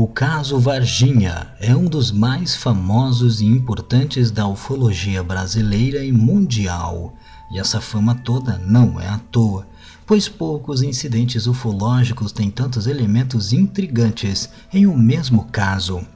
O caso Varginha é um dos mais famosos e importantes da ufologia brasileira e mundial. E essa fama toda não é à toa, pois poucos incidentes ufológicos têm tantos elementos intrigantes em um mesmo caso.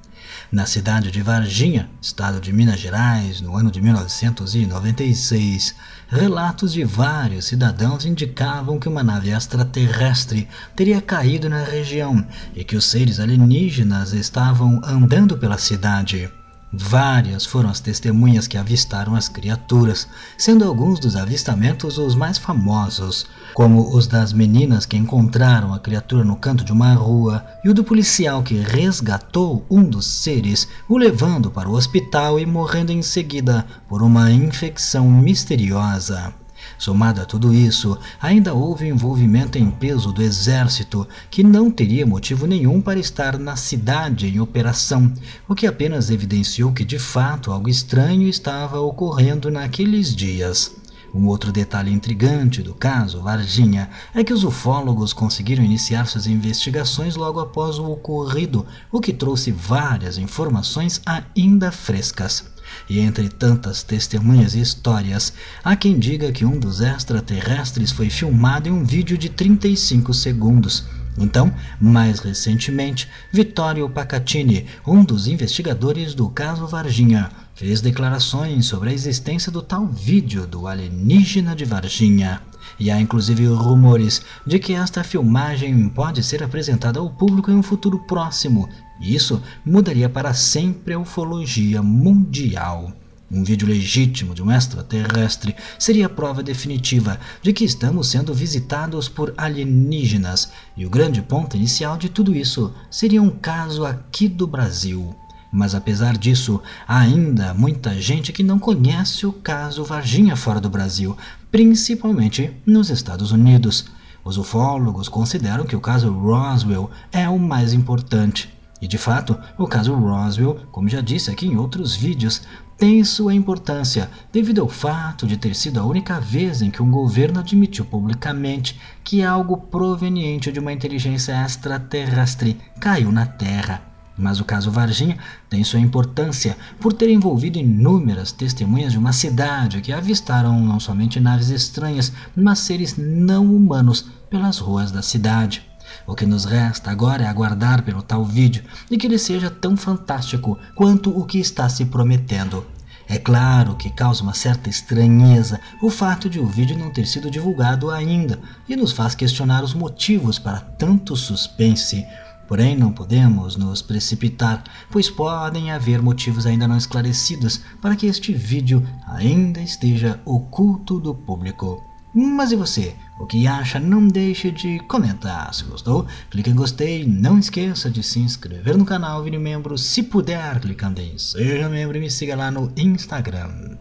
Na cidade de Varginha, estado de Minas Gerais, no ano de 1996, relatos de vários cidadãos indicavam que uma nave extraterrestre teria caído na região e que os seres alienígenas estavam andando pela cidade. Várias foram as testemunhas que avistaram as criaturas, sendo alguns dos avistamentos os mais famosos, como os das meninas que encontraram a criatura no canto de uma rua e o do policial que resgatou um dos seres, o levando para o hospital e morrendo em seguida por uma infecção misteriosa. Somado a tudo isso, ainda houve envolvimento em peso do exército, que não teria motivo nenhum para estar na cidade em operação, o que apenas evidenciou que de fato algo estranho estava ocorrendo naqueles dias. Um outro detalhe intrigante do caso Varginha é que os ufólogos conseguiram iniciar suas investigações logo após o ocorrido, o que trouxe várias informações ainda frescas. E entre tantas testemunhas e histórias, há quem diga que um dos extraterrestres foi filmado em um vídeo de 35 segundos. Então, mais recentemente, Vittorio Pacatini, um dos investigadores do caso Varginha, fez declarações sobre a existência do tal vídeo do alienígena de Varginha. E há inclusive rumores de que esta filmagem pode ser apresentada ao público em um futuro próximo, e isso mudaria para sempre a ufologia mundial. Um vídeo legítimo de um extraterrestre seria a prova definitiva de que estamos sendo visitados por alienígenas, e o grande ponto inicial de tudo isso seria um caso aqui do Brasil. Mas apesar disso, há ainda muita gente que não conhece o caso Varginha fora do Brasil, principalmente nos Estados Unidos. Os ufólogos consideram que o caso Roswell é o mais importante. E de fato, o caso Roswell, como já disse aqui em outros vídeos, tem sua importância devido ao fato de ter sido a única vez em que um governo admitiu publicamente que algo proveniente de uma inteligência extraterrestre caiu na Terra. Mas o caso Varginha tem sua importância por ter envolvido inúmeras testemunhas de uma cidade que avistaram não somente naves estranhas, mas seres não humanos pelas ruas da cidade. O que nos resta agora é aguardar pelo tal vídeo e que ele seja tão fantástico quanto o que está se prometendo. É claro que causa uma certa estranheza o fato de o vídeo não ter sido divulgado ainda e nos faz questionar os motivos para tanto suspense. Porém, não podemos nos precipitar, pois podem haver motivos ainda não esclarecidos para que este vídeo ainda esteja oculto do público. Mas e você? O que acha? Não deixe de comentar. Se gostou, clique em gostei. Não esqueça de se inscrever no canal, vire membro. Se puder, clicando em seja membro e me siga lá no Instagram.